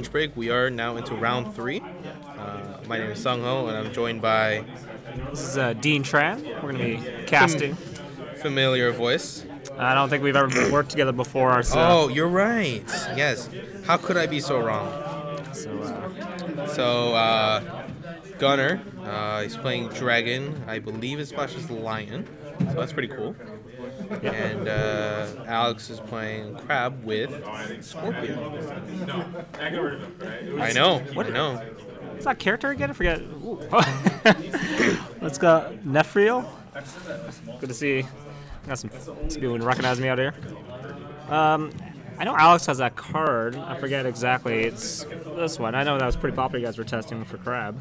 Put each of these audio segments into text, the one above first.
lunch break. We are now into round three. Uh, my name is Sungho, and I'm joined by This is uh, Dien Tran. We're going to be casting. familiar voice. I don't think we've ever worked together before. So, Oh, you're right. Yes. How could I be so wrong? so uh, So, uh, Gunnar, uh, he's playing Dragon. I believe his splash is Lion. So that's pretty cool. And uh, Alex is playing Crab with Scorpion. I know. What? I know. what's that character again? I forget. Let's go. Nephriel. Good to see. Got some, some people who recognize me out here. Um, I know Alex has that card. I forget exactly. It's this one. I know that was pretty popular. You guys were testing for Crab.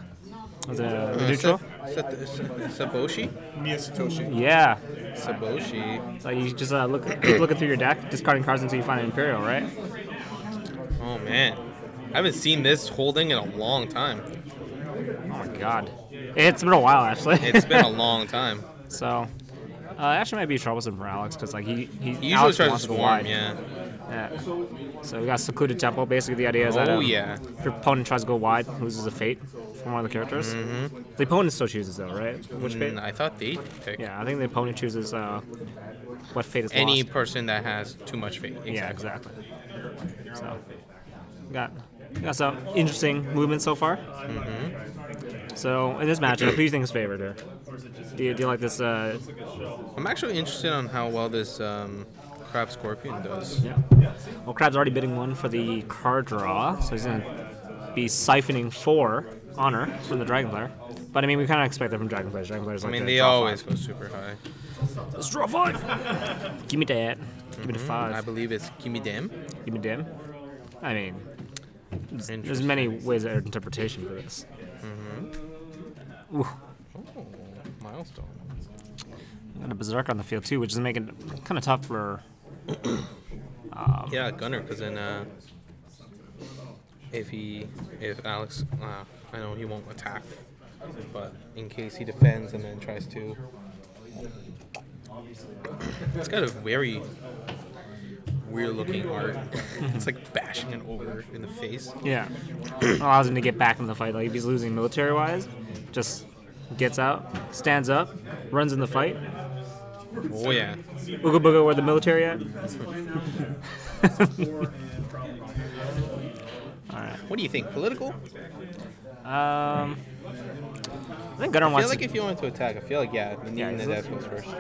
Was it uh, neutral? Sat- Sat- Saboshi? Miya Satoshi. Yeah. Saboshi. So you just uh, look keep looking through your deck, discarding cards until you find an Imperial, right? Oh man, I haven't seen this holding in a long time. Oh my god. It's been a while actually. It's been a long time. so uh, actually might be troublesome for Alex because like he he, He usually Alex tries to wants go swarm, wide. yeah. Yeah. So we got secluded temple. Basically, the idea is that Oh um, yeah. if your opponent tries to go wide, loses a fate from one of the characters. The opponent still chooses though, right? Which fate? Mm, I thought they picked Yeah, I think the opponent chooses uh, what fate is any lost. person that has too much fate. Yeah, exactly. So, got got some interesting movements so far. Mm-hmm. So in this matchup, who do you think is favored here? Do you, do you like this? Uh, I'm actually interested on how well this um, Crab Scorpion does. yeah. Well, Crab's already bidding one for the card draw, so he's gonna be siphoning four honor from the Dragon Player. But I mean, we kind of expect that from Dragon Players. Dragon Players I like mean, they always Five. go super high. Let's draw five. Give me that. Give me the five. Mm-hmm. I believe it's Gimme Damn. Give me dim. I mean, there's, there's many ways of interpretation for this. Ooh. Oh, milestone. Got a berserk on the field too, which is making it kind of tough for. Um, Yeah, Gunnar, because then uh, if he, if Alex, uh, I know he won't attack, but in case he defends and then tries to, it's got a very weird looking art. it's like bashing an over in the face. Yeah, allows him to get back in the fight. Like if he's losing military wise, just gets out, stands up, runs in the fight. Oh yeah. Ooga booga, where the military at? All right. What do you think? Political? Um, I think Gunnar I feel wants like to. if you wanted to attack, I feel like yeah, the Yeah, he's that goes first.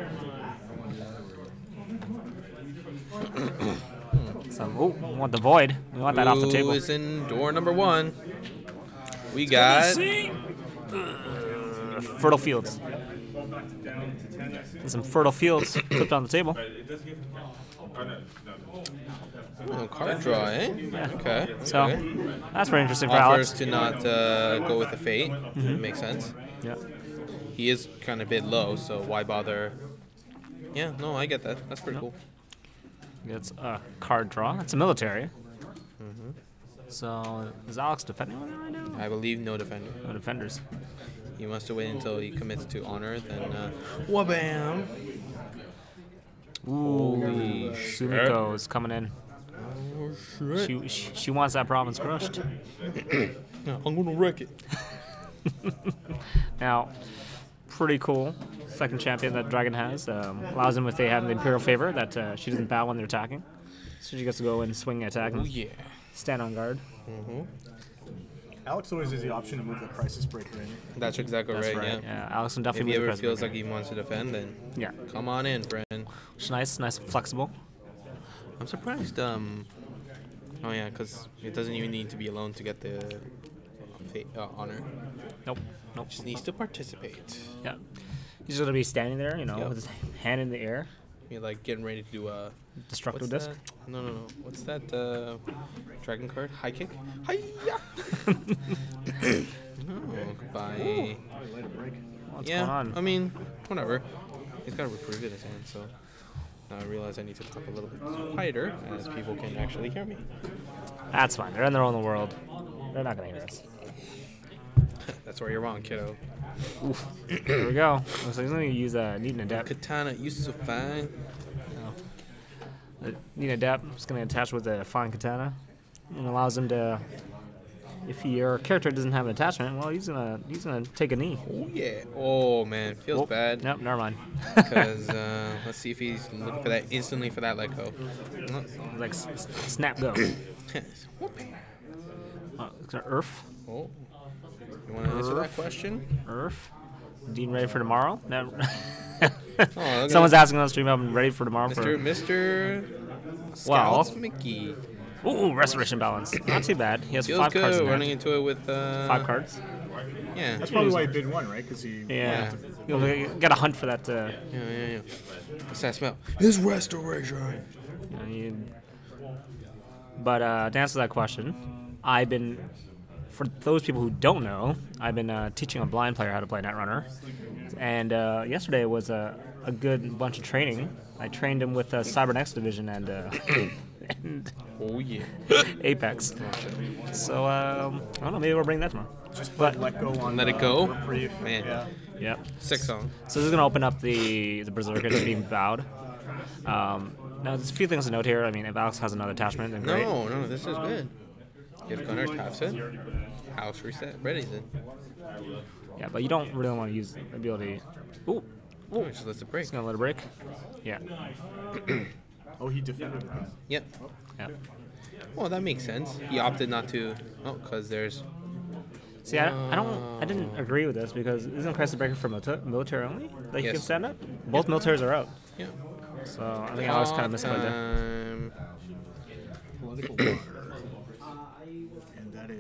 Some, oh, we want the void. We want that off the table. is in door number one? We got Uh, fertile fields. There's some fertile fields flipped on the table. oh, card draw, eh? Okay. So okay. that's pretty interesting for offers Alex. to not uh, go with the fate. Makes sense. Yeah. He is kind of a bit low, so why bother? Yeah, no, I get that. That's pretty cool. It's a card draw. It's a military. So is Alex defending right now? I believe no defender. No defenders. He wants to wait until he commits to honor, then uh, wabam! Holy shit! Sumiko is coming in. Oh, shit. She, she she wants that province crushed. Yeah, I'm gonna wreck it. Now, pretty cool. Second champion that Dragon has um, allows them if they have the Imperial favor that uh, she doesn't bow when they're attacking. So she gets to go and swing attack Oh yeah. stand on guard. Alex always has the option to move the crisis breaker in. That's exactly That's right. right. Yeah. Yeah, Alex can If he ever feels Guard. like he wants to defend, then Yeah, come on in, friend. it's nice, nice and flexible. I'm surprised. Um. Oh yeah, because it doesn't even need to be alone to get the uh, uh, honor. Nope, nope. Just needs to participate. Yeah, he's gonna be standing there, you know, Yep. with his hand in the air, You're like getting ready to do a. destructive disc. that? No, no, no. What's that? Uh, dragon card? High kick? Hiya! no, goodbye. What's yeah, going on? I mean, whatever. He's got a reprieve in his hand, so. Now I realize I need to talk a little bit quieter as people can actually hear me. That's fine. They're in their own world. They're not gonna hear us. That's where you're wrong, kiddo. Here we go. Looks like he's gonna use a uh, Niten Adept. Katana used so fine. Uh, Niten Adept. Just gonna attach with a fine katana. and allows him to. If your character doesn't have an attachment, well, he's gonna he's gonna take a knee. Oh yeah. Oh man, feels Oh, bad. Nope, never mind. Because uh, let's see if he's looking for that instantly for that let go. like s- s- snap go. Whoopee. Uh, Earth, oh. You want to answer that question? Earth. Dien ready for tomorrow? No. Oh, look Someone's asking on the stream. I'm ready for tomorrow. Mr. For Mr. Wow. Mickey. ooh, restoration balance. Not too bad. He has Feels five good cards in there. running into it with uh, Five cards. Yeah. That's probably why he bid one, right? Because he. Yeah. You got to hunt for that. Uh, Yeah, yeah, yeah. What's that smell? His restoration. you know, But uh, to answer that question, I've been, for those people who don't know, I've been uh, teaching a blind player how to play Netrunner. And uh, yesterday was a, a good bunch of training. I trained him with uh, Cybernetics Division and, uh, and Oh yeah. Apex. So um, I don't know. Maybe we'll bring that tomorrow. Just But- let go on. Let it go? Reprieve. Man. Yeah. Yep. Sick song. So this is gonna open up the the Berserker to being bowed. Um, now there's a few things to note here. I mean, if Alex has another attachment, then great. No, no, this is good. If Gunnar taps it, house reset, ready then. Yeah, but you don't really want to use the ability. Ooh, Oh, just lets it break. it's gonna let it break. Yeah, Oh, he defended that. Yep. yeah. Well, that makes sense. He opted not to. Oh, because there's. See, I, I don't, I didn't agree with this because isn't Crisis Breaker for milita- military only that you can stand up? Both militaries are out, Yeah. so I think I was kind of misplayed there. Um, Political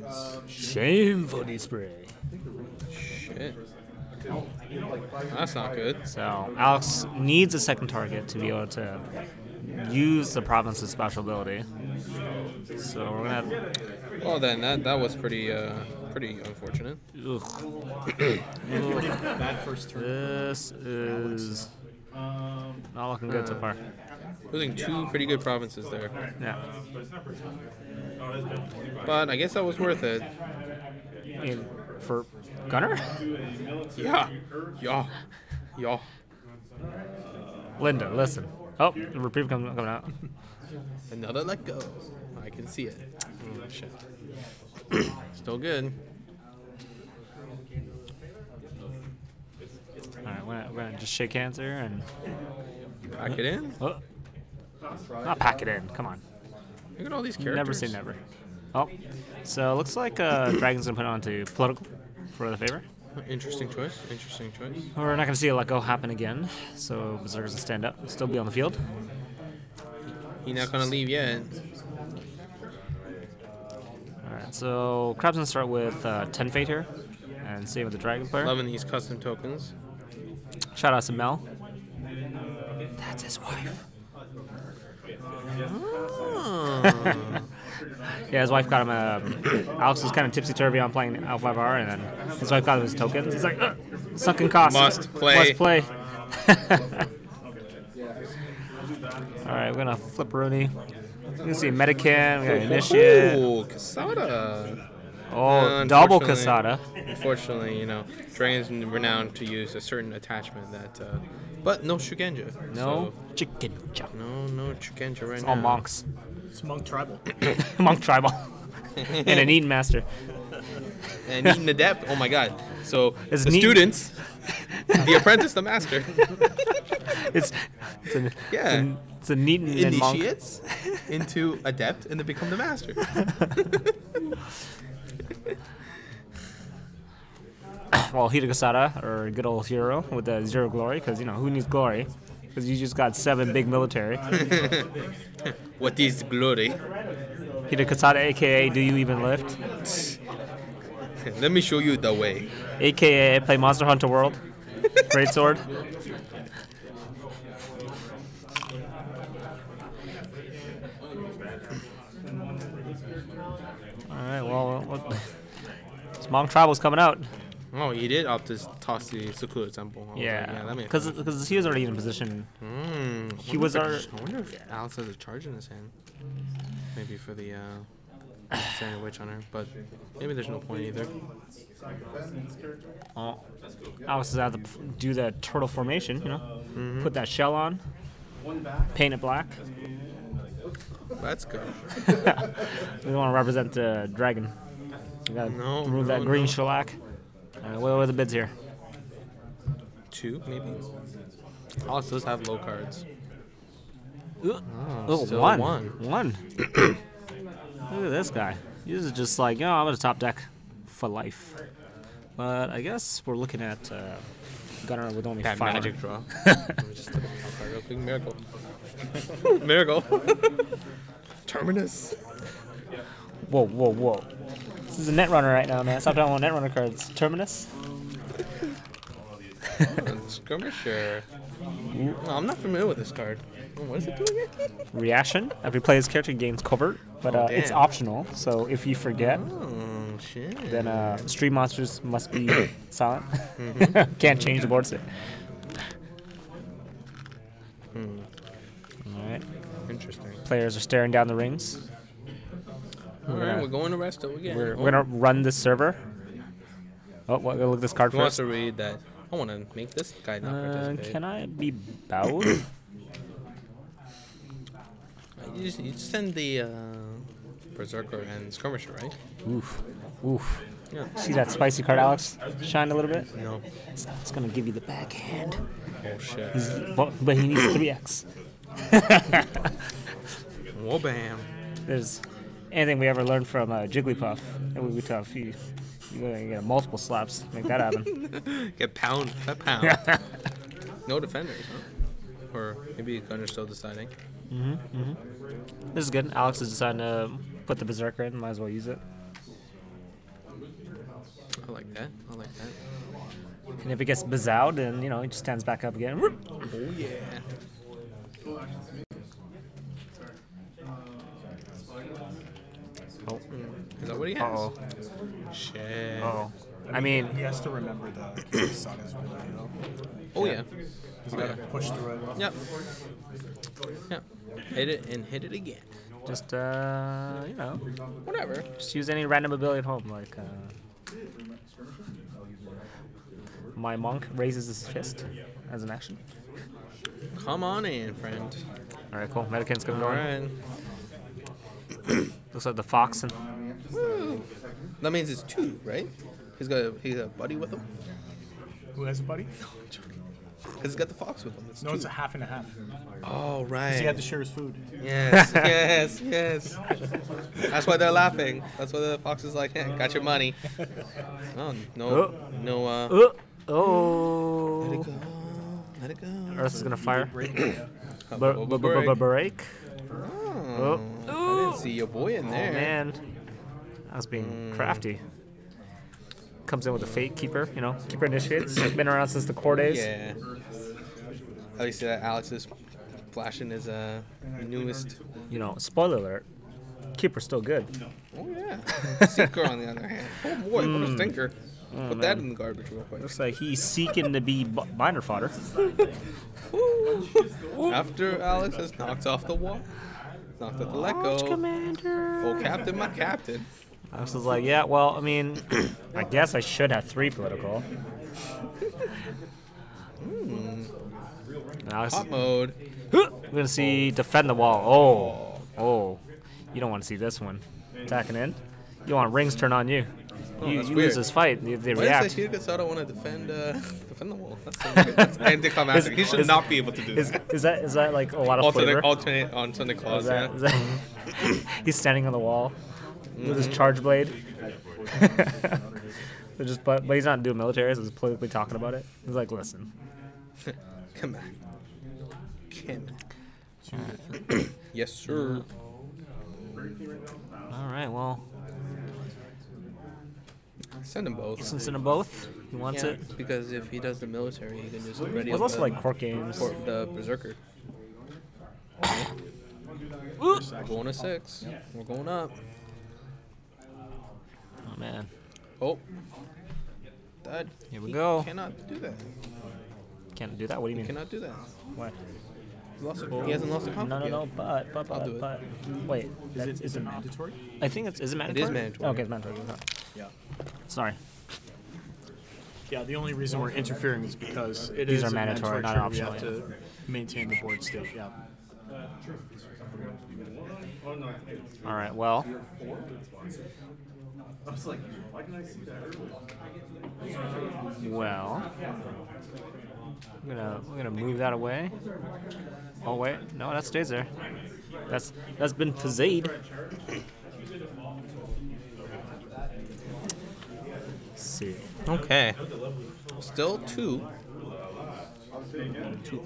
water. And that is. Shameful Display. shit. That's not good. So Alex needs a second target to be able to use the province's special ability. So we're gonna. Well, then that that was pretty uh pretty unfortunate. Ugh. Bad first turn. This is not looking good so far. Losing two pretty good provinces there, Yeah. But I guess that was worth it. In, for Gunnar? Yeah. Yeah. Yeah. Linda, listen. Oh, the reprieve coming, coming out. Another let go. I can see it. Oh, shit. Still good. Alright, we're, gonna- we're gonna just shake hands here and. Pack it in. Oh. Not pack it in, come on. Look at all these characters. Never say never. Oh, so looks like uh, Dragon's gonna put on to political for the favor. Interesting choice. Interesting choice. We're not gonna see a let go happen again, so Berserkers gonna stand up, still be on the field. He not gonna leave yet. Alright, so Crab's gonna start with uh, 10 Fate here, and same with the Dragon player. Loving these custom tokens. Shout out to Mel. That's his wife. Yeah, his wife got him. Um, Alex was kind of tipsy turvy on playing L5R, and then his wife got him his tokens. He's like, "Ugh, sunken cost. Must play." Must play. All right, we're gonna flip Rooney. You can see Medican. We got Initiate. Oh, Kisada. Oh, double Kisada. Unfortunately, you know, Dragon's renowned to use a certain attachment that, uh, but no Shugenja. No. So, no, no Shugenja right It's now. all monks. It's monk tribal. Monk tribal. and an Niten Master. And Niten Adept. Oh my God. So It's the neat. students, the apprentice, the master, It's it's a, Yeah. it's a, it's a neat and, and monk. initiates into adept, and then become the master. well, Hida Kisada, or good old hero with the zero glory, because you know who needs glory? Because you just got seven big military. what is glory? Hida Kisada, aka Do You Even Lift? Let me show you the way. AKA I play Monster Hunter World. Great sword. Alright, well, what, this Monk Tribal's coming out. Oh, he did opt to toss the Sakura Temple. Was like, Yeah, because because he was already in position. Mm, he was our- I wonder if Alex has a charge in his hand. Maybe for the uh, Witch Hunter, but maybe there's no point either. Oh, Alex is out to do the turtle formation, you know, put that shell on, paint it black. Let's go. we want to represent the dragon. We gotta No, remove no, that green no. shellac. All right, what are the bids here? Two, maybe. Alex does have low cards. Ooh, Oh, still one. one. One. Look at this guy. He's just like, know, I'm gonna top deck for life. But I guess we're looking at uh, Gunnar with only That five. magic draw. Let me just take a real quick. Miracle. Miracle. Terminus. Whoa, whoa, whoa. This is a Netrunner right now, man. Stop talking about Netrunner cards. Terminus? Skirmisher. No, I'm not familiar with this card. Oh, What is it doing again? Reaction. Every player's character gains covert, but Oh, uh, it's optional. So if you forget, Oh, shit. then uh, stream monsters must be silent. Mm-hmm. Can't change the board state. Hmm, Alright. Interesting. Players are staring down the rings. All gonna- we're going to Resto again. We're, we're gonna run this server. Oh, what, look at this card Who wants to read that? I want to make this guy not Uh, participate. can I be bowed? You just, you just send the uh, Berserker and Skirmisher, right? Oof. Oof. Yeah. See that spicy card, Alex? Shine a little bit? No. It's, it's gonna give you the backhand. Oh, shit. He's, but, but he needs 3x. Whoa, bam. There's anything we ever learned from uh, Jigglypuff, it would be tough. You, you gotta get multiple slaps to make that happen. Get pound. Pound. no defenders, huh? Or maybe Gunnar's still deciding. this is good. Alex is deciding to put the Berserker in. Might as well use it. I like that. I like that. And if it gets bezowed, then you know he just stands back up again. Oh, yeah. Oh, Is that what he has? uh-oh. Shit. Oh, I mean, He has to remember the Saga's really, you know? Oh, yeah. He's got to push through it. Yep. Yep. Hit it and hit it again. just uh, you know, Whatever. just use any random ability at home. Like uh, my monk raises his fist as an action. Come on in, friend. All right, cool. Medican's gonna go in. Right. Looks like the fox and That means it's two, right? He's got a, he's got a buddy with him. Who has a buddy? Cause he's got the fox with him. It's No, two. it's a half and a half. Oh, right. He had to share his food. Yes, yes, yes. That's why they're laughing. That's why the fox is like, hey, got your money. Oh no, Oh. no. Uh, oh, let it oh. go. Let it go. Earth is gonna fire. Hubba Bur- bubba bu- bu- bu- break. break. Oh, I didn't see your boy in there. Oh there. man, I was being crafty. Comes in with a fate keeper, you know, keeper initiates. Been around since the core days. Yeah. At least that Alex is flashing his uh, newest. You know, spoiler alert. Keeper's still good. Oh yeah. Seeker on the other hand. Oh boy, what Hmm. a stinker. Put that in the garbage real quick. Looks like he's seeking to be b- binder fodder. After Alex has knocked off the wall, knocked off the let Launch go. commander. Oh, captain, my captain. I was just like, yeah, well, I mean, I guess I should have three political. Hmm. Now I Hot mode. We're gonna see defend the wall. Oh, oh, you don't want to see this one. Attacking in. You want rings turn on you. Oh, you that's you lose this fight. They, they Why react. does Hideo Sato want to defend uh, defend the wall? That's, so weird. That's anticlimactic. He should is- not be able to do Is, that. is that is that like a lot of Alternate, flavor? alternate, alternate Is clause. that, Yeah. that he's standing on the wall with Mm-hmm. his charge blade. They're just, but, but he's not doing military, so he's politically talking about it. He's like, listen, Come back. Come back. yes, sir. all right, well, Send them both. in them both, he wants Yeah, it. because if he does the military, he can just ready Well, also the, like court games. for the berserker. Going to six. We're going up. Oh man, Oh. That. Here we he go. Cannot do that. can't do that. What do you mean? Cannot do that. What? He, lost a, he hasn't lost a No, conflict no, yet. no. But, but, I'll but, do it. but. Wait, Is it, is it mandatory? I think it's is it mandatory? It is mandatory. Okay, it's mandatory. Yeah. Sorry. Yeah, the only reason we're interfering is because it These is are a mandatory, not trigger. We have optional, to maintain the board state, yeah. All right. Well. Well, I'm gonna we're gonna move that away. Oh wait, no, that stays there. That's that's been pizzade. see. Okay. Still two. Two.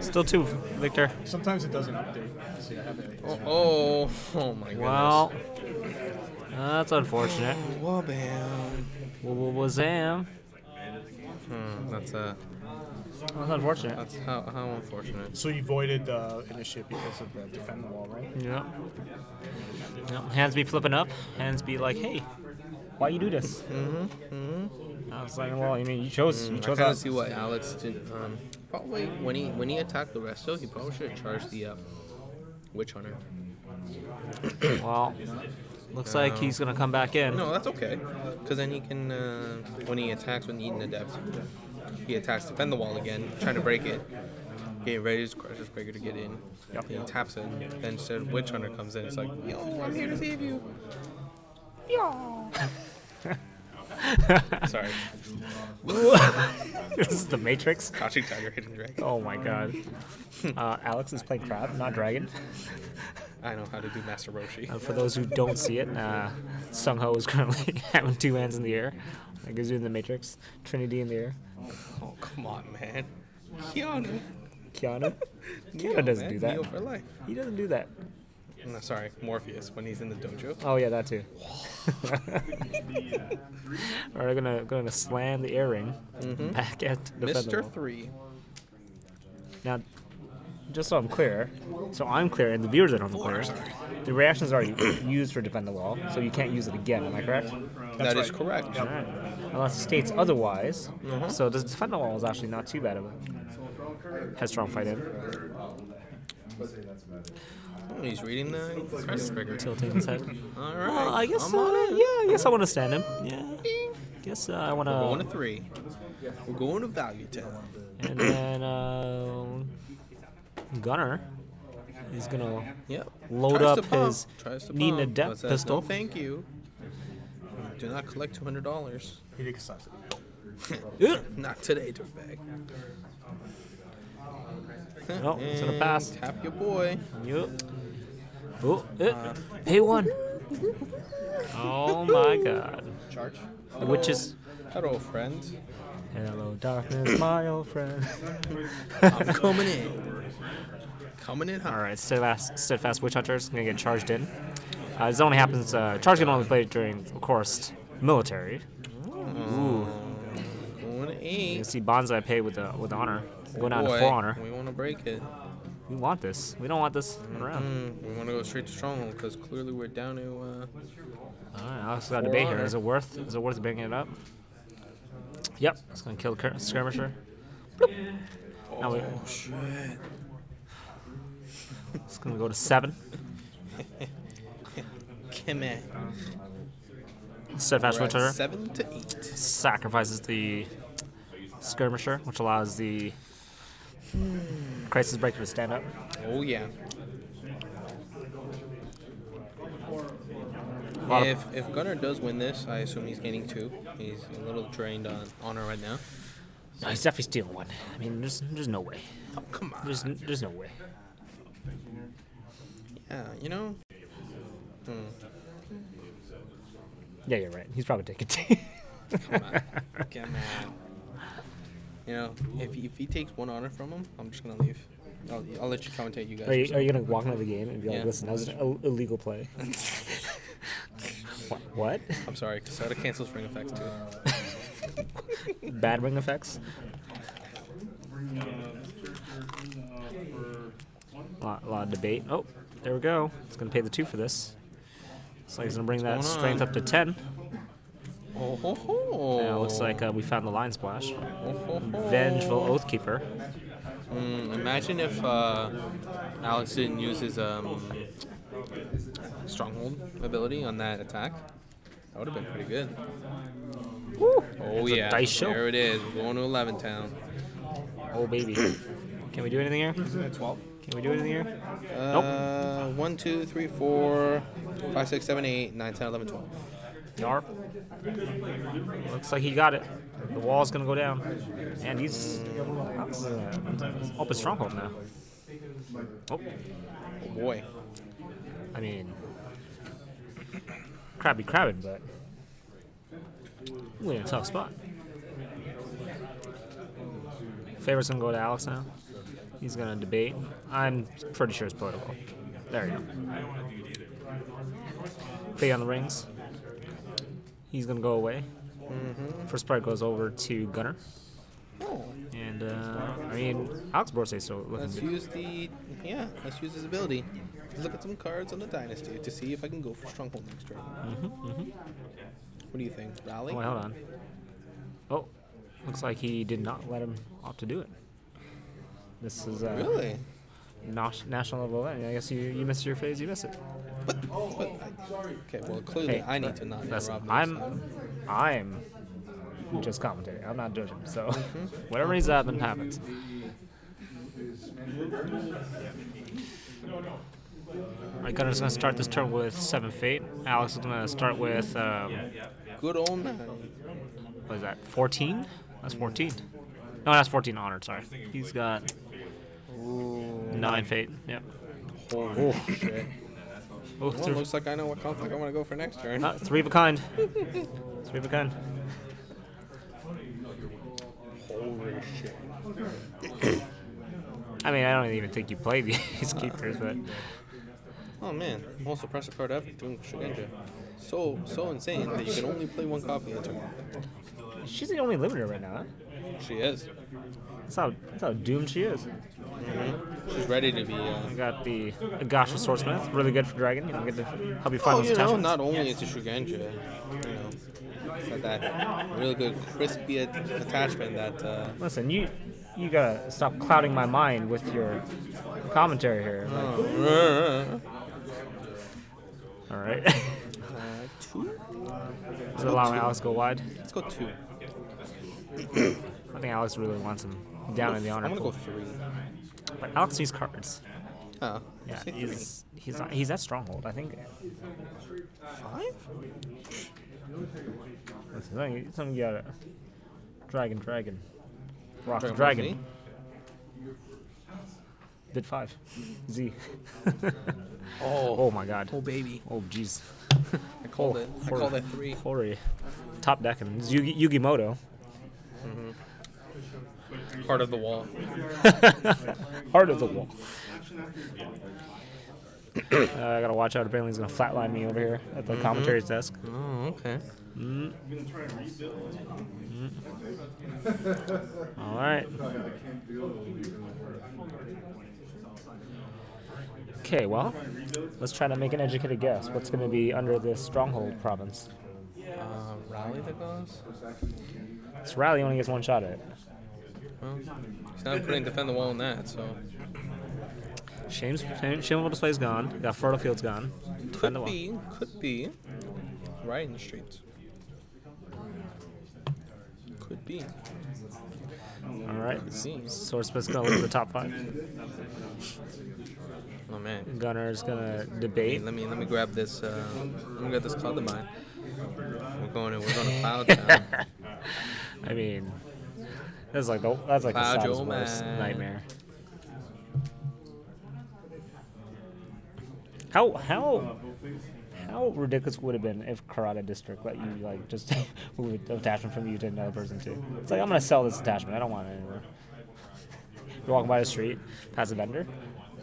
Still two, Victor. Sometimes it doesn't update. See, I have it. Oh, oh, oh my goodness. Well, that's unfortunate. Whoa, bam. Wha- wha- Wazam. Hmm, that's uh, That's unfortunate. that's how, how unfortunate. So you voided the initiative because of the defend the wall, right? Yep. Yep. Hands be flipping up. Hands be like, hey, why you do this? Mm-hmm. Mm-hmm. I was like, well, I mean, you chose, you I chose kind of us. see what Alex did. Um, probably when he when he attacked the resto, he probably should have charged the uh, witch hunter. Well, looks like he's gonna come back in. No, that's okay, because then he can uh, when he attacks with Niten Adept, he attacks to defend the wall again, trying to break it. Getting ready to crush this breaker to get in. Yep. He taps it. Then instead witch hunter comes in. It's like, yo, I'm here to save you. Yo. Sorry, this is the Matrix. crouching tiger, hidden dragon. Oh my god. Uh, Alex is playing crab, not dragon. I know how to do Master Roshi. Uh, for those who don't see it, uh, Sungho is currently having two hands in the air. Like he's doing the Matrix. Trinity in the air. Oh, oh come on, man. Keanu. Keanu? Neo, Keanu doesn't man. do that. Neo for life. He doesn't do that. No, sorry, Morpheus when he's in the dojo. Oh yeah, that too. All right, gonna gonna slam the air ring mm-hmm. back at the Mister Three. Now, just so I'm clear, so I'm clear and the viewers are on the clear. The reactions are used for defend the wall, so you can't use it again. Am I correct? That is correct. All right. Unless it states otherwise. So the defend the wall is actually not too bad of a headstrong fight in. Oh, he's reading the credit trigger. Tilting his head. All right. Well, I guess. I'm Uh, on it. yeah, I guess I want to stand him. Yeah. Guess uh, I want to. We're going to to. three. We're going to Value Town. And then uh, Gunnar is gonna Yep. Load Tries up his Tries to Needing a pump, depth says, pistol. No, thank you. Do not collect two hundred dollars. Not today, dirtbag. No, it's gonna And pass. Tap your boy. Yup. Oh, uh, pay one. Oh my god. Charge. The witches. Hello, friend. Hello, darkness, my old friend. I'm coming in. Coming in hot. All right, steadfast, steadfast witch hunters gonna get charged in. Uh, this only happens. Uh, charge can only play during, of course, military. Ooh, Going to you eight. can see Banzai pay with the with honor, going down to four honor. We want to break it. We want this. We don't want this around. Mm, we want to go straight to stronghold because clearly we're down to. Uh, All right, Alex got a debate here. honor. Is it worth? Is it worth bringing it up? Yep, it's gonna kill the cur- skirmisher. Now we- oh shit! It's gonna go to seven. Come in. Steadfast We're witch at hunter seven to eight. sacrifices the skirmisher, which allows the hmm. crisis breaker to stand up. Oh yeah. Lot of- If if Gunnar does win this, I assume he's gaining two. He's a little drained on honor right now. No, he's definitely stealing one. I mean, there's there's no way. Oh come on. There's there's no way. Yeah, you know. Hmm. Yeah, you're right. He's probably taking two. Come on. Come on. You know, if he, if he takes one honor from him, I'm just gonna leave. I'll, I'll let you commentate, you guys. Are you, are you gonna walk into the game and be like, Yeah. "Listen, that was an Ill- illegal play"? what? What? I'm sorry, Kisada cancels ring effects too. Bad ring effects. lot, lot of debate. Oh, there we go. It's gonna pay the two for this. So he's gonna bring that going strength on? up to ten. Oh ho ho! Now looks like uh, we found the Lion splash. Oh, ho. Vengeful Oathkeeper. Mm, imagine if uh, Alex didn't use his um, stronghold ability on that attack. That would have been pretty good. Woo! Oh It's a yeah, dice show. there it is. We're going to 11 town. Oh baby. Can we do anything here? Twelve. Can we do anything here? Nope. Uh, one, two, three, four, five, six, seven, eight, nine, ten, eleven, twelve. Yarp. Looks like he got it. The wall's gonna go down. And he's Alex is up his stronghold now. Oh, Oh boy. I mean, crabby crabbing, but we're in a tough spot. Favorite's gonna go to Alex now. He's gonna debate. I'm pretty sure it's political. There you go. Play on the rings. He's gonna go away. First part goes over to Gunnar. Oh, And, uh, I mean, Alex Borsay's still looking let's good. use the yeah. Let's use his ability. Let's look at some cards on the dynasty to see if I can go for stronghold next turn. What do you think, Rally? Oh, wait, hold on. Oh, looks like he did not let him opt to do it. This is uh, Really? nas- national level event. I guess you, you missed your phase. You missed it. But I, okay, well clearly Hey, I need to not Listen, interrupt. I'm, I'm just commentating. I'm not judging. So Mm-hmm. whatever needs to happen happens. Alright, Gunnar's gonna start this turn with seven fate. Alex is gonna start with um, Good old nine. what is that? 14? That's 14. No, that's 14 honored. Sorry. He's got nine fate. Yep. Oh, shit. Oh, Well, looks like I know what conflict I want to go for next turn. uh, three of a kind. Three of a kind. Holy shit. I mean, I don't even think you play these keepers, but Oh man, I'm most suppressor card ever doing Shugenja. So so insane that you can only play one copy a turn. she's the only limiter right now. Huh? She is. That's how that's how doomed she is. She's ready to be. Uh, We got the Agasha Swordsmith, really good for Dragon. You know, get to help you find oh, those you know, not only is it Shugenja, you know, it's got that really good crispy attachment that. Uh, Listen, you you gotta stop clouding my mind with your commentary here. Like, uh, all right, uh, two. is it allowing Alex to go wide? Let's go two. I think Alex really wants him down in the honor I'm gonna go three. But Alex needs cards. Oh, Yeah, he's he's not, he's at stronghold. I think. five. Listen, something, something you gotta. Dragon, dragon. Rock Dragon dragon. Bid five. Z. Oh, oh my god. oh baby. Oh jeez. I called Oh, it. I horror. called it three. Hori. Top deck and Yugi, Yugimoto. Part of the wall. Heart of the wall. uh, I gotta watch out. Apparently, he's gonna flatline me over here at the mm-hmm. commentary's desk. Oh, okay. Mm-hmm. All right. Okay, well, let's try to make an educated guess. What's gonna be under this stronghold province? Uh, rally the goes. This rally only gets one shot at it. Well, he's not putting defend the wall in that, so Shame's, shame, Shameful Display's gone. Got Fertile Field's gone. Defend the could wall. be, could be, right in the streets. Could be. All right. see. Swordsmith's gonna look at the top five. Oh man. Gunnar's gonna debate. let me let me grab this. Uh, let me grab this Cloud the Mind. We're going. We're going to cloud town. I mean, that's like the that's like the Cloud saddest your worst man. nightmare. How how how ridiculous would it have been if Karada District let you like just move an attachment from you to another person too? It's like I'm gonna sell this attachment. I don't want it anymore. You're walking by the street, pass a vendor,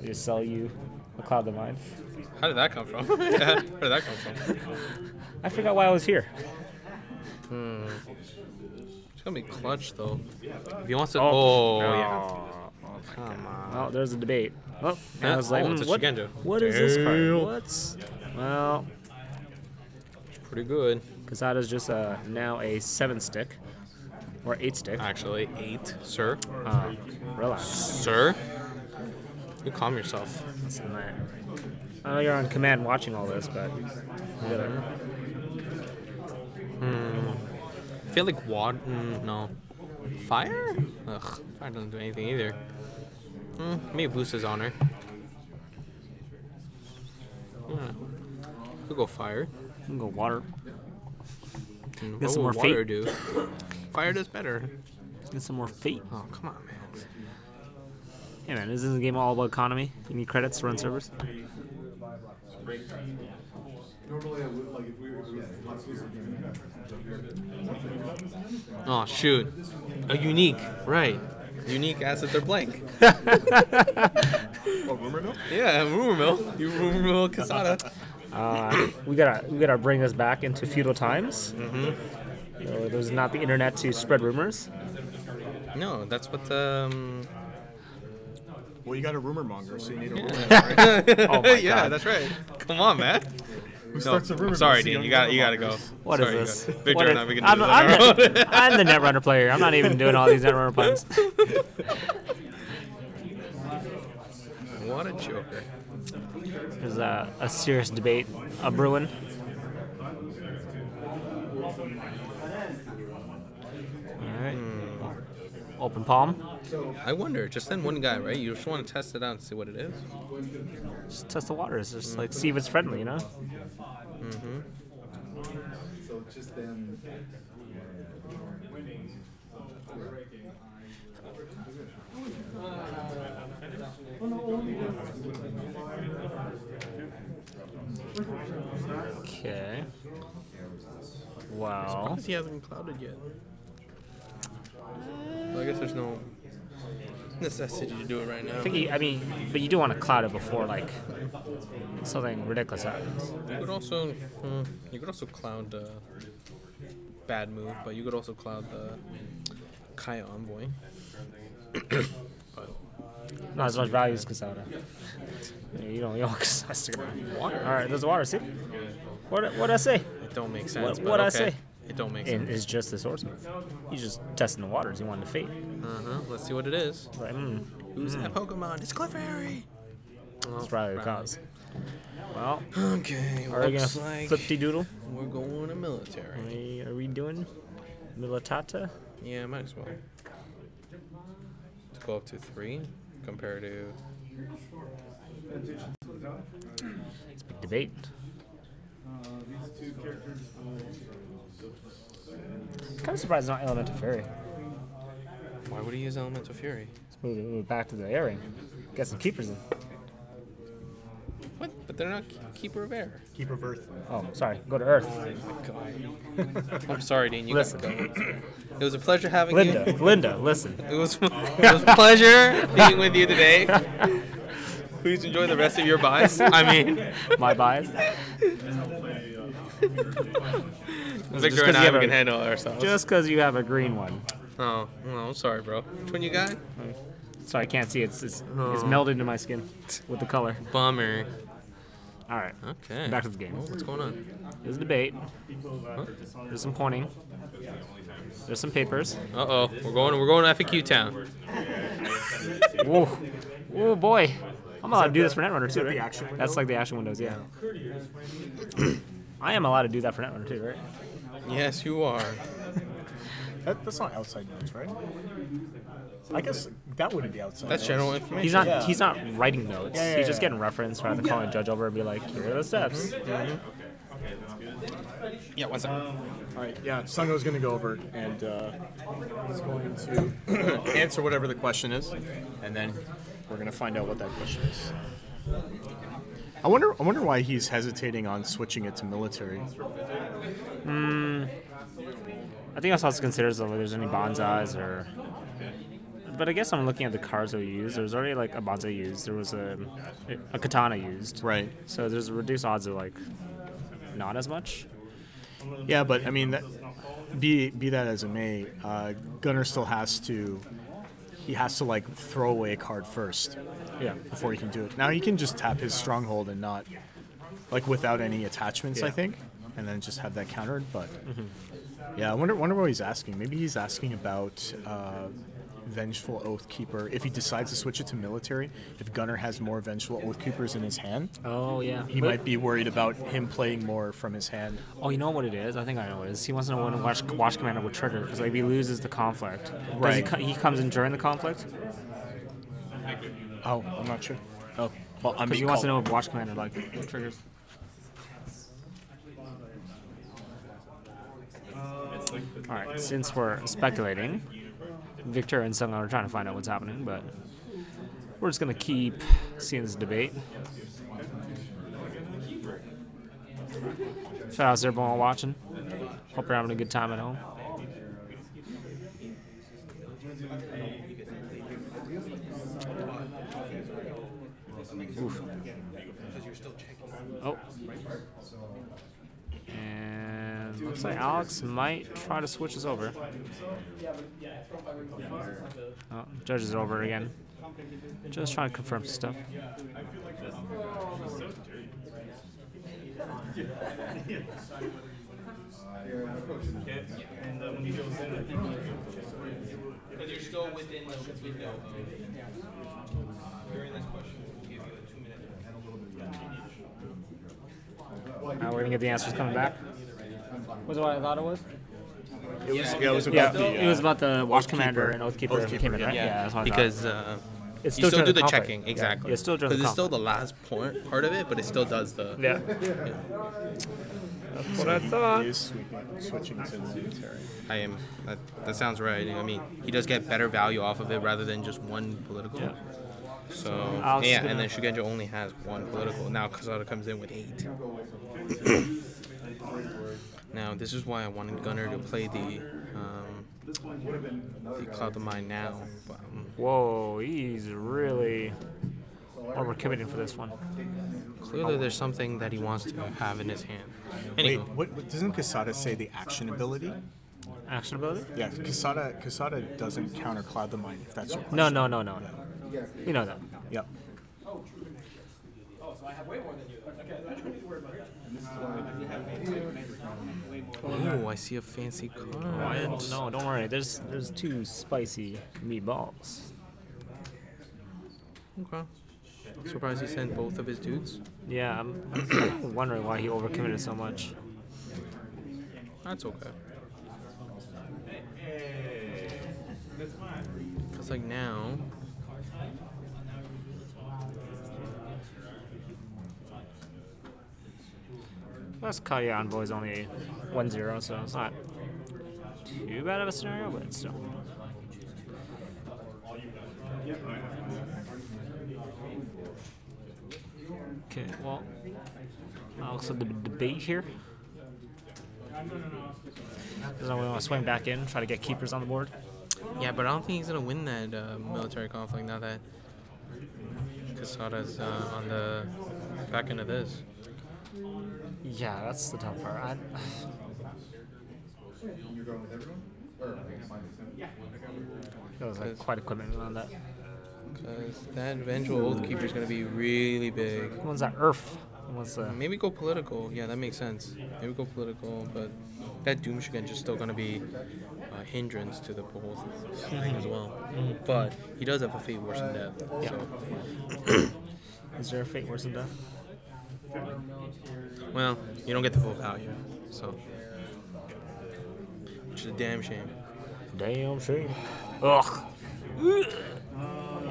they just sell you a Cloud the Mind. How did that come from? yeah, where did that come from? I forgot why I was here. It's gonna be clutch though. If he wants to. Oh, yeah. Oh, Come on. Well, there's a debate. Oh, Yeah, I was like, oh, it's "Hmm, a what, what is this card? What's well, It's Pretty good. Kisada's just uh, now a seven stick or eight stick. Actually, eight, sir. Uh, relax. Sir. You calm yourself. That's the night. I know you're on command watching all this, but whatever. Hmm. I feel like water. Mm, no. Fire? Ugh. Fire doesn't do anything either. Mm, maybe boost his honor. Yeah. Could go fire. You can go water. Hmm, Get what some more water fate. do? Fire does better. Get some more fate. Oh come on, man. Hey man, isn't the game all about economy? You need credits to run servers. Oh, shoot. A unique, right. Unique assets are blank. Oh, rumor mill? Yeah, rumor mill. You rumor mill Kisada. Uh, we gotta we gotta bring us back into feudal times. Mm-hmm. So there's not the internet to spread rumors. No, that's what um. Well, you got a rumor monger, so you need a rumor. Yeah, Oh my yeah God. that's right. Come on, man. Who No, starts a rumor I'm sorry, Dien. You got you got to go. mongers. What is Sorry, you this? Victor What and I, we can I'm, do this I'm on our the, own. I'm the netrunner player. I'm not even doing all these netrunner plans. What a joker. There's a, a serious debate a brewing. All hmm. right. Open palm. I wonder. Just send one guy, right? You just want to test it out and see what it is. Just test the waters. Just like see if it's friendly, you know. Mm-hmm. Okay. Wow. He hasn't clouded yet. Well, I guess there's no necessity to do it right now. I think you, I mean, but you do want to cloud it before like something ridiculous happens. You could also, hmm, you could also cloud uh, bad move, but you could also cloud the Kaiu Envoy. Not as much value as Kisada. You don't, you don't water, All right, there's water. See, what what I say? it don't make sense. What- but what'd I say? It don't make And sense. it's just the swordsmith. He's just testing the waters. He wanted to fate. Uh huh. Let's see what it is. Like, mm, Who's that Pokemon? It's Clefairy. that's probably the cause. Well, Okay. are we gonna looks like flip de doodle? we're going to Are military. we, are we doing militata? Yeah, might as well. Twelve To go up to three compared to Debate. Kind of surprised it's not Elemental Fury. why would he use Elemental Fury? Let's move it, move back to the airing. Get some keepers in. What? But they're not Keeper of Air. Keeper of Earth. Oh, sorry. Go to Earth. Oh I'm sorry, Dien. You Listen. gotta go. It was a pleasure having Linda, you. Linda, listen. It was, it was a pleasure being with you today. Please enjoy the rest of your buys. I mean, My bias. Victor and you I have we a- can handle ourselves. Just because you have a green one. oh, well, I'm sorry, bro. Which one you got? So I can't see. It's it's, it's Oh. melded into my skin with the color. Bummer. All right. Okay. Back to the game. Oh, what's going on? There's a debate. There's some pointing. There's some papers. Uh oh, we're going. We're going to FAQ town. Whoa. Oh boy. I'm allowed to do this for Netrunner too, that right? the? That's like the action windows, yeah. I am allowed to do that for Netrunner too, right? Yes, you are. That, that's not outside notes, right? I guess that wouldn't be outside. That's notes. general information. He's not. Yeah. He's not writing notes. Yeah, yeah, he's just getting reference rather than calling a judge over and be like, "Here are the steps." Yeah, one second. All right, yeah, Sungho's going to go over and uh, he's going to answer whatever the question is, and then we're going to find out what that question is. I wonder. I wonder why he's hesitating on switching it to military. I think also considers if there's any bonsais or. But I guess I'm looking at the cards that we used. There's already like a bonsai used. There was a a katana used. Right. So there's reduced odds of like not as much. Yeah, but I mean, that, be be that as it may, uh, Gunnar still has to. He has to like throw away a card first Yeah. before he can do it. Now he can just tap his stronghold and not, like, without any attachments. I think, and then just have that countered. But yeah, I wonder wonder what he's asking. Maybe he's asking about uh, Vengeful Oathkeeper if he decides to switch it to military. If Gunnar has more Vengeful Oathkeepers in his hand, oh yeah, he but might be worried about him playing more from his hand. Oh, you know what it is? I think I know what it is. He wants to know when Watch, watch Commander would trigger because like, if he loses the conflict, right? Does he, he comes in during the conflict. Oh, I'm not sure. Oh, well, I'm he wants called. to know if Watch Commander like triggers. All right, since we're speculating, Victor and Sung are trying to find out what's happening, but we're just gonna keep seeing this debate. Shout out to everyone watching. Hope you're having a good time at home. Oof. Oh. Looks like Alex might try to switch us over. Oh, judge is over again. Just trying to confirm some stuff. Because you're still within the window during this question, we'll give you a two minute. Now we're gonna get the answers coming back. Was it what I thought it was? It was, yeah, it was Yeah, about the. it was uh, about the Watch Commander Oathkeeper. and Oathkeeper, Oathkeeper, came in, right? yeah. Yeah, that's what I thought. because uh, It's you still still do the conflict. checking Yeah, exactly. it's still because the it's still the last point part of it, but it still does the. Yeah. That's what I thought. He is switching to military. I am. That, that sounds right. I mean, he does get better value off of it rather than just one political. Yeah. So Alex is yeah, and then Shugenja only has one political. Now Kisada comes in with eight. now this is why I wanted Gunnar to play the um, the Cloud of Mind now. But, um, Whoa, he's really overcommitting for this one. clearly, there's something that he wants to have in his hand. Wait, Anyway, what, what doesn't Kisada say the action ability? Action ability? Yeah, Kisada Kisada doesn't counter Cloud the Mind if that's your question. No, no, no, no, no. You know that. Yep. Oh, I see a fancy car. Oh, no, don't worry. There's there's two spicy meatballs. Okay. Surprised he sent both of his dudes. Yeah, I'm, I'm wondering why he overcommitted so much. That's okay. Cause like now, Plus, Kaiu Envoy is only 1 0, so it's not too bad of a scenario, but still. Okay, well, with the debate here. Does anyone want to swing back in, try to get keepers on the board? yeah, but I don't think he's gonna win that uh, military conflict now that Kisada's uh, on the back end of this. Yeah, that's the tough part. I, that was like quite a commitment on that. Cause that eventual Oath Keeper is gonna be really big. Who wants that Earth? Who wants the Maybe go political. Yeah, that makes sense. Maybe go political, but that Doom Shigen just still gonna be a hindrance to the whole thing as well. But he does have a fate worse than death. Yeah. So, Is there a fate worse than death? well, you don't get the full value. So, which is a damn shame. Damn shame. Ugh. Well,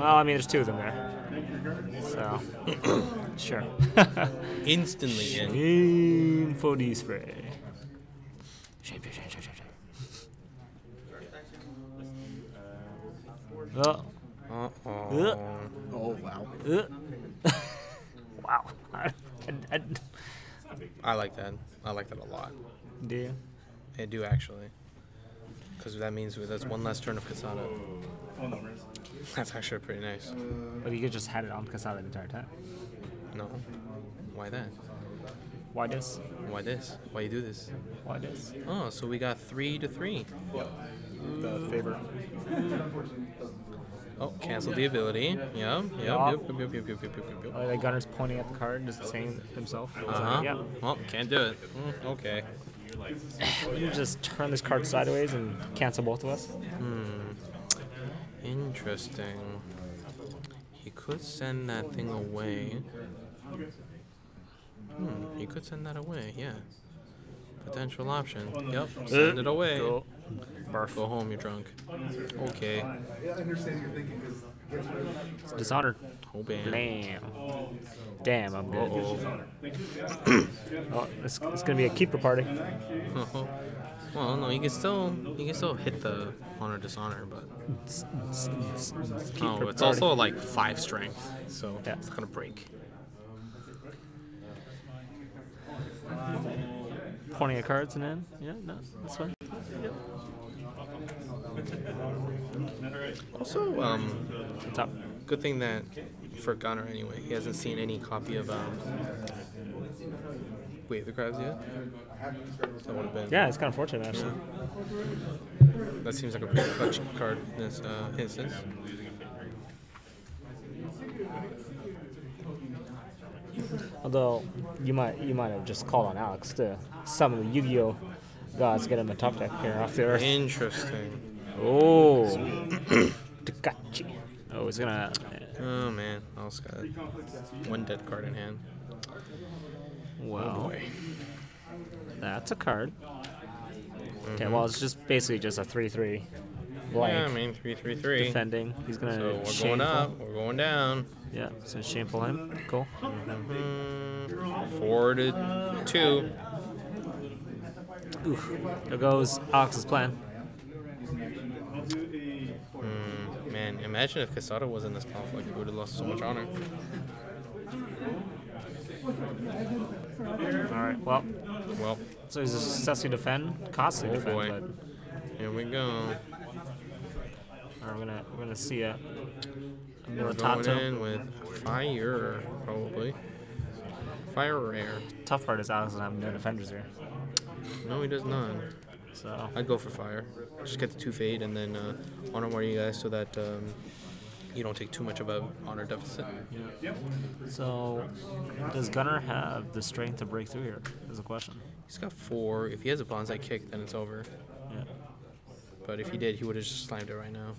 I mean, there's two of them there. So, sure. Instantly in. Shame for the spray. Shame, shame, shame, shame, shame, shame. Oh. Uh Uh. oh. Oh wow. Uh. wow. I, I, I, I like that. I like that a lot. do you? I do actually. Because that means that's one less turn of Kisada. That's actually pretty nice. But you could just had it on Kisada the entire time. No. Why that? Why this? Why this? Why you do this? Why this? Oh, so we got three to three. The favorite. Oh, cancel the ability. Yep, yep, Yeah. yep, yep, yep, yep, yep, yep, yep, yep. Oh, the Gunnar's pointing at the card, just saying himself. It was Uh like, huh. yeah. Well, can't do it. Mm, okay. You just turn this card sideways and cancel both of us. Interesting. He could send that thing away. Hmm, he could send that away, yeah. Potential option. Yep, send it away. Go. Go home, you're drunk. Okay. Yeah, I understand you're thinking because It's Dishonored. Oh, bam. Bam. Damn, I'm good. oh, it's, it's gonna be a keeper party. well, no, you can still you can still hit the honor dishonor, but Keeper oh, it's party. also like five strength, so Yeah. it's gonna break. Pointing at cards and then yeah, no, that's fine. Also, um, Top. good thing that for Gunnar anyway, he hasn't seen any copy of um. Wait, the crabs yet? That would have been. Yeah, it's kind of fortunate actually. That seems like a pretty clutch card in this uh, instance. Although you might you might have just called on Alex to summon the Yu-Gi-Oh gods, get him a top deck here off the earth. Interesting. Oh, Takachi. Oh, he's gonna. Oh man, I also got one dead card in hand. Well, that's a card. Okay, well it's just basically just a three-three blank Yeah, I mean three, three, three. defending. He's gonna. So we're going up, we're going down. Yeah, so shameful him. Cool. Mm, four to two. Oof. There goes Alex's plan. Imagine if Kisada was in this conflict, we would have lost so much honor. All right. Well, Well, so he's a successfully defend, costly Oh, defend, boy. but here we go. right, we're gonna we're gonna see a, a Going Militato. in with fire, probably. Fire rare. Tough part is Alex doesn't have no defenders here, No, he does not. So I'd go for fire. Just get the two fade and then uh, honor more you guys so that um, you don't take too much of a honor deficit. so does Gunnar have the strength to break through here? Is the question. He's got four. If he has a Banzai kick, then it's over. Yeah. But if he did, he would have just slammed it right now.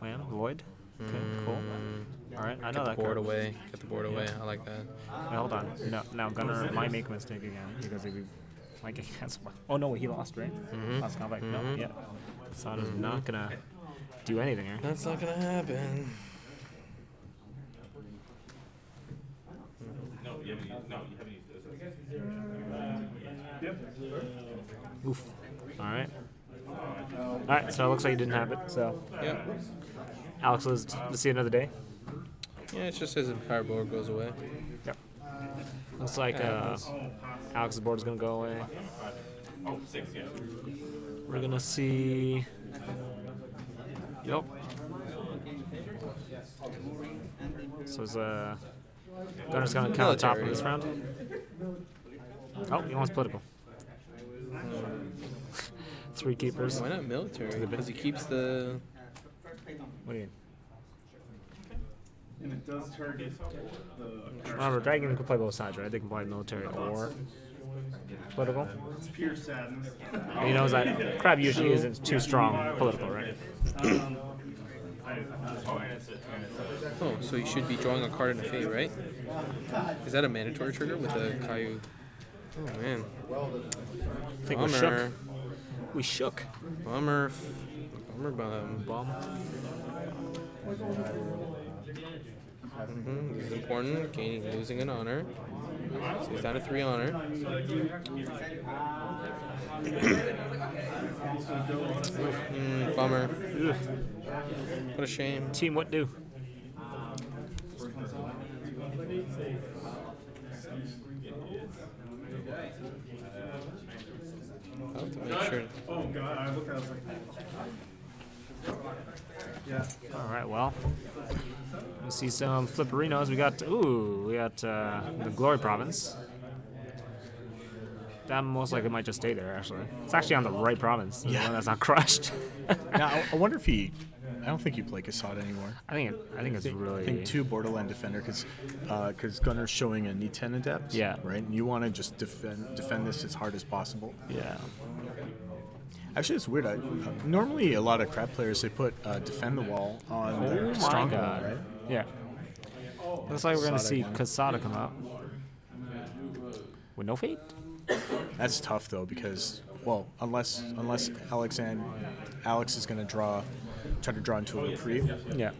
Land void. Okay, cool. Mm, All right, I Get know the board away. Get the board away. I like that. Wait, hold on. No, now Gunnar might make a mistake again because if he might get canceled. Oh no, he lost, right? Mhm. Lost combat. No, Mhm. yeah. Sada's not gonna do anything here. That's not gonna happen. Oof. All right. All right. So it looks like he didn't have it. So Yep. Alex lives to see another day. Yeah, it just says if board goes away. Yep. Looks like uh, Alex's board is gonna go away. We're gonna see. Yep. So is uh, Gunnar's gonna count the top of Military. this round. Oh, he wants political. Three keepers. Why not military? Because he keeps the. What do you? And it does target the Remember, Dragon can play both sides, right? They can play military or political. it's pure sadness. And he knows that Crab usually isn't too strong political, right? Um, oh, so you should be drawing a card in the fate, right? Is that a mandatory trigger with the Kaiu? Oh man. I think we're shook. Bummer. We shook. Bummer. Bummer bum. Bum. Hmm This is important. Gaining, losing an honor. So he's down to three honor. mm, bummer. What a shame. Team, what do? I'll have to make sure. Oh god, I look at it, I was like. Yeah. All right, well, we see some flipperinos. We got ooh, we got uh, the Glory Province. That most likely might just stay there. Actually, it's actually on the right province. The Yeah. one that's not crushed. Now, I, wonder if he. I don't think you play Kisada anymore. I think it, I think it's I think, really I think two borderland defender because because Gunnar's showing a 10 adept. Yeah. Right? And you want to just defend defend this as hard as possible. yeah. Actually, it's weird. I, uh, normally, a lot of crab players they put uh, defend the wall on Oh their my stronghold, god. right? Yeah. Looks like we're gonna see again. Kisada come out with no fate. That's tough though because well, unless unless Alex and Alex is going to draw, try to draw into a reprieve. Yeah.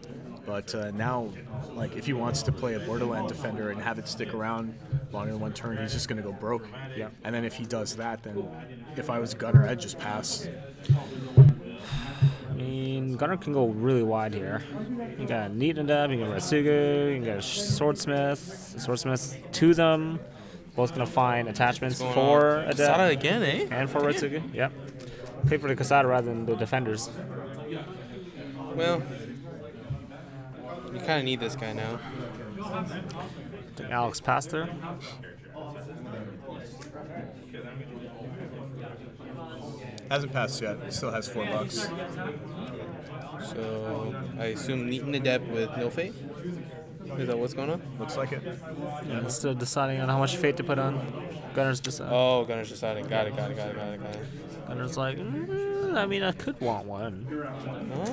But uh, now, like, if he wants to play a Borderland defender and have it stick around longer than one turn, he's just gonna go broke. Yeah. And then if he does that, then if I was Gunnar, I'd just pass. I mean, Gunnar can go really wide here. You got Niten Adept, you got Ratsugu, you got Swordsmith. Swordsmith, two of them. Both gonna find attachments for on. Adept Kisada again, eh? and for Ratsugu. Yep. Play for the Kisada rather than the defenders. Well, you kind of need this guy now. Alex passed there. Hasn't passed yet. He still has four bucks. So I assume Niten Adept with no fate. Is that what's going on? Looks like it. Yeah, still deciding on how much fate to put on. Gunnar's deciding. Oh, Gunnar's deciding. Got it, got it, got it, got it, got it. Gunnar's like, "Mm, I mean, I could want one.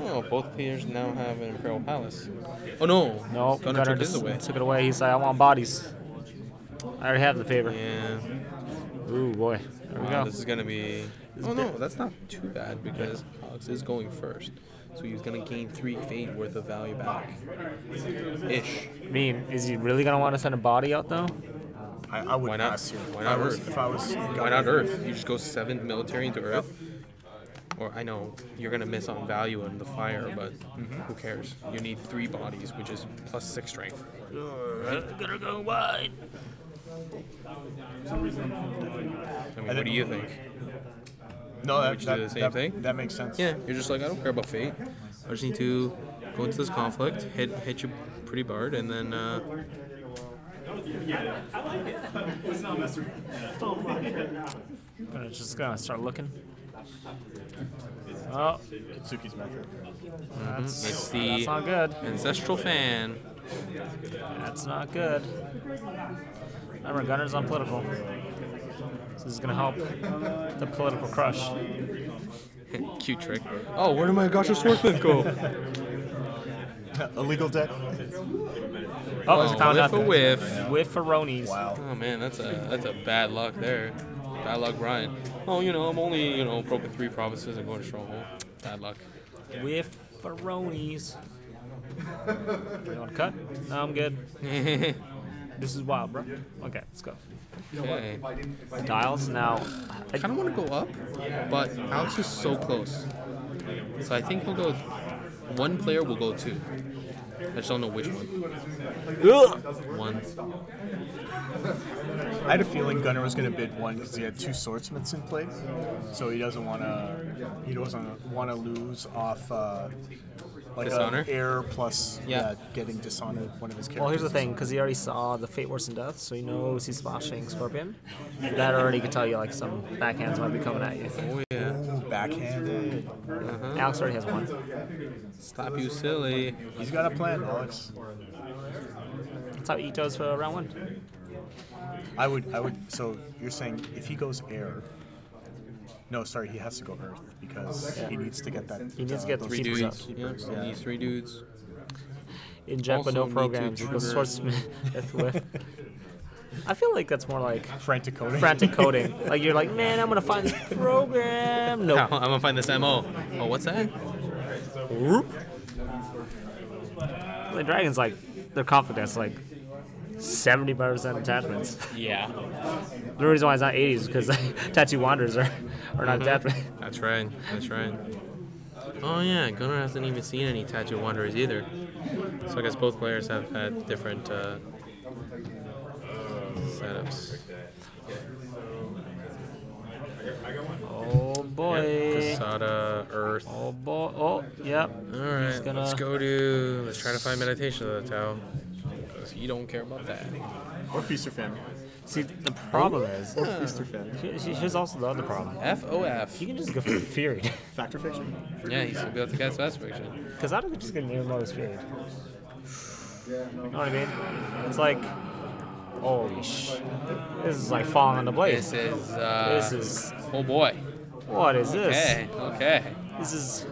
Oh, both players now have an Imperial Palace. Oh no! No, Gunnar, Gunnar took just away. took it away. He's like, I want bodies. I already have the favor. Yeah. Ooh boy, there we Wow, go. this is gonna be. Oh no, that's not too bad because Alex is going first, so he's gonna gain three fate worth of value back. Ish. I mean, is he really gonna want to send a body out though? I, I would Why not? pass here. Why If not I was, Earth? If I was Why not Earth? You just go seven military into Earth. Or I know you're gonna miss on value on the fire, but who cares? You need three bodies, which is plus six strength. Gonna go wide. I mean, what do you think? No, that, Would you that, do the same that, thing? that makes sense. Yeah, you're just like I don't care about fate. I just need to go into this conflict, hit hit you pretty hard, and then uh, Gonna just gonna start looking. Oh, Kitsuki's method. that's, it's that's not good. ancestral fan. That's not good. Remember, Gunnar's unpolitical. This is gonna help the political crush. Cute trick. Oh, where did my Gotcha Swordsmith go? Illegal debt. Oh, there's a Oh, count whiff a there. whiff. With Ferronis. Wow. Oh man, that's a that's a bad luck there. Bad luck, Brian. Oh, you know, I'm only you know broken three provinces and going to stronghold. Bad luck. With Ferronis. You want to cut? No, I'm good. This is wild, bro. Okay, let's go. okay. Dials now. I kind of want to go up, but Alex is so close. So I think we'll go. One player will go two. I just don't know which one. One. I had a feeling Gunnar was going to bid one because he had two swordsmiths in play, so he doesn't want to. He doesn't want to lose off uh, like Dishonor? air plus Yeah. yeah. getting dishonored one of his characters. Well, here's the thing, because he already saw the Fate Worse than Death, so he knows he's splashing Scorpion. That already could tell you, like, some backhands might be coming at you. Yeah. Ooh, backhanded. Alex already has one. Stop you silly. He's got a plan, Alex. That's how Ito's for round one. I would. I would. So you're saying if he goes air. No, sorry, he has to go earth because he needs to get that. He needs to uh, get Three dudes. up. Yeah, Keepers, he yeah. needs three dudes. Inject, but no Also need to programs. He goes Swordsmith with. I feel like that's more like Frantic coding. frantic coding. Like, you're like, man, I'm going to find this program. No. I'm gonna find this MO. Oh, what's that? The Dragon's like, their confidence, like, 70% attachments. Yeah. The reason why it's not 80 is because Tattoo Wanderers are, are not attachment. That's right. That's right. Oh yeah, Gunnar hasn't even seen any Tattoo Wanderers either. So I guess both players have had different uh, setups. Oh boy. Kisada, Earth. Oh boy. Oh, yep. All right, gonna- let's go to. Let's try to find meditation of the Tao. Because you don't care about that. Or feast or famine. See, the problem is, Or feast or famine. here- here's also the other problem. F O F. You can just go for Fury. Fact or fiction? Yeah, he's gonna be able to cast fast fiction. Because I don't just get name mode as Fury. You know what I mean? It's like, holy sh. This is like falling on the blades. This is. Uh, This is. Oh boy. What is this? Okay. Okay. This is.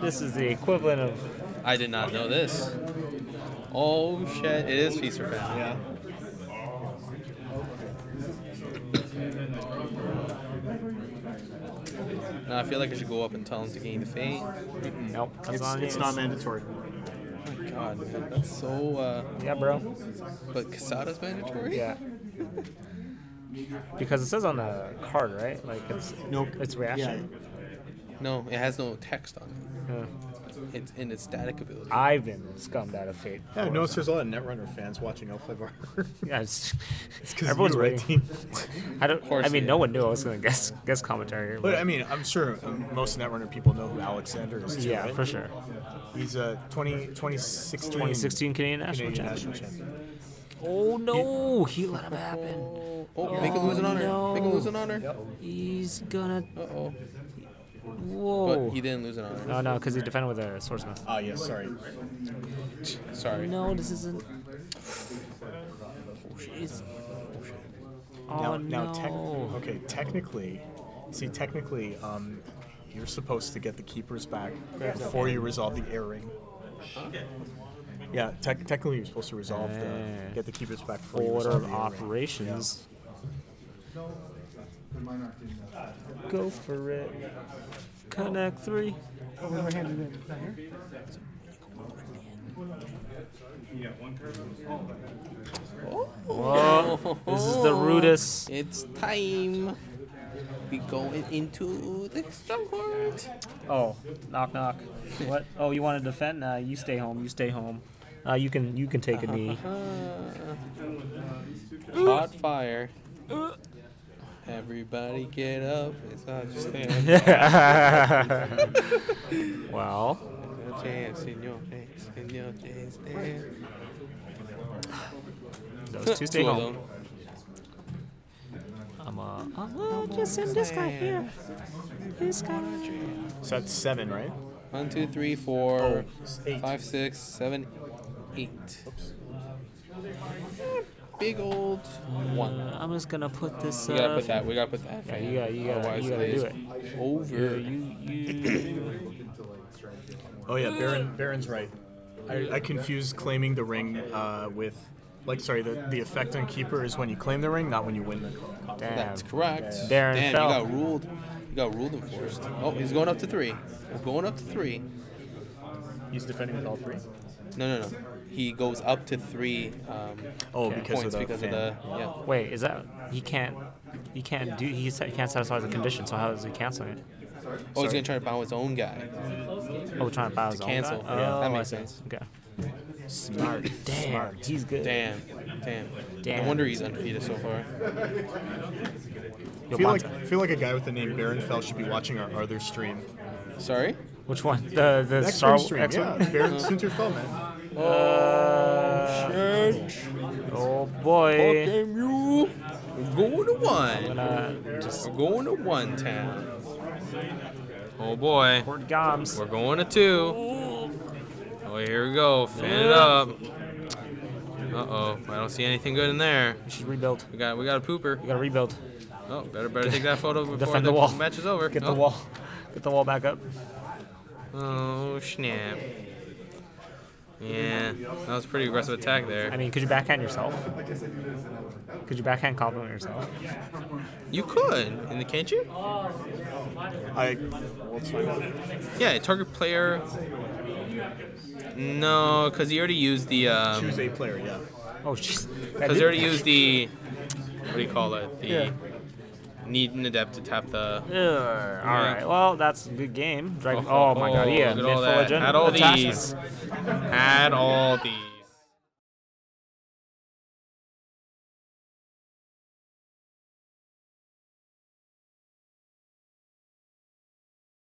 This is the equivalent of. I did not know this. Oh shit! It is feast or famine. Yeah. No, I feel like I should go up and tell him to gain the fate. Nope. It's, it's not mandatory. My god, man, that's so. Uh, Yeah, bro. but Kisada's mandatory. Yeah. Because it says on the card, right? Like it's Nope. it's reaction. No, it has no text on it. Yeah. It's in its static ability. I've been scummed out of fate. Yeah, I noticed there's a lot of Netrunner fans watching L5R. Yeah, it's, because everyone's you, right, waiting. team? I don't. course I mean, they no one knew I was gonna guess guess commentary. But I mean, I'm sure um, most Netrunner people know who Alexander is too, yeah, right? for sure. He's a 20, 2016, 2016 Canadian national Canadian champion. national champion. Oh no, he let him happen. Oh, oh, make him lose an honor. Make him lose an honor. He's gonna. Uh oh. Whoa. But he didn't lose an honor. Oh no, because he defended with a swordsman. Ah, yes, sorry. Sorry. No, this isn't. Jeez. Oh now, no. now tec- okay, technically, see, technically, um, you're supposed to get the keepers back before you resolve the air ring. Yeah, tec- technically, you're supposed to resolve the get the keepers back before you Order resolve of the air ring. operations. Go for it. Connect three. Oh, we were handed in. Is that here? Whoa, this is the rudest. It's time. We going into the stronghold. Oh, knock knock. What? Oh, you want to defend? Nah, you stay home. You stay home. Uh, you can you can take a knee. Hot fire. Everybody get up. It's not just stand. well, No chance in your face. In your chance. stand. those two stay home. I'm uh, I'm uh, just send this guy here. This guy. So that's seven, right? One, two, three, four, Oh, it's eight. five, six, seven, eight. Big old one. Uh, I'm just gonna put this. We gotta uh, put that. We gotta put that. Yeah, you gotta, you gotta, you gotta do is it. Over. You, you, you. Oh yeah, Baron. Baron's right. I, I confused claiming the ring uh, with, like, sorry, the, the effect on keeper is when you claim the ring, not when you win the. Damn. That's correct. Darren Damn, fell. you got ruled. You got ruled and forced. Oh, he's going up to three. He's going up to three. He's defending with all three. No, no, no. He goes up to three um, Oh, Okay. because points of the because fan. of the yeah. Wait, is that he can't? He can't do. He, sa- he can't satisfy the condition. So how is he canceling it? Oh, he's gonna try to bow his own guy. Oh, we're trying to bow his To own cancel. guy? Yeah, that Oh, makes sense. Okay. Smart. Damn, Smart. he's good. Damn, damn. Damn. No wonder he's undefeated so far. I feel like I feel like a guy with the name Baron Fell should be watching our other stream. Sorry. Which one? The the Next Star stream, X yeah. Baron Sunter Fell, man. Uh, oh boy. Damn you. We're going to one. gonna just We're going to one town. Oh boy. Goms. We're going to two. Oh, here we go. Fan it up. Uh oh. I don't see anything good in there. We should rebuild. We got we got a pooper. We gotta rebuild. Oh, better better take that photo before Defend the, the wall. match is over. Get oh. the wall. Get the wall back up. Oh snap. Yeah, that was a pretty aggressive attack there. I mean, could you backhand yourself? Could you backhand compliment yourself? You could, and the can't you? I. Let's find out. Yeah, target player. No, because he already used the. Um, Choose a player, yeah. Oh, jeez. Because did- they already used the. What do you call it? The Yeah. Need an adept to tap the. Ugh, all right. Well, that's a good game. Dragon. Oh, Oh, my God. Yeah. all Mythology all attachment. these. Had all these.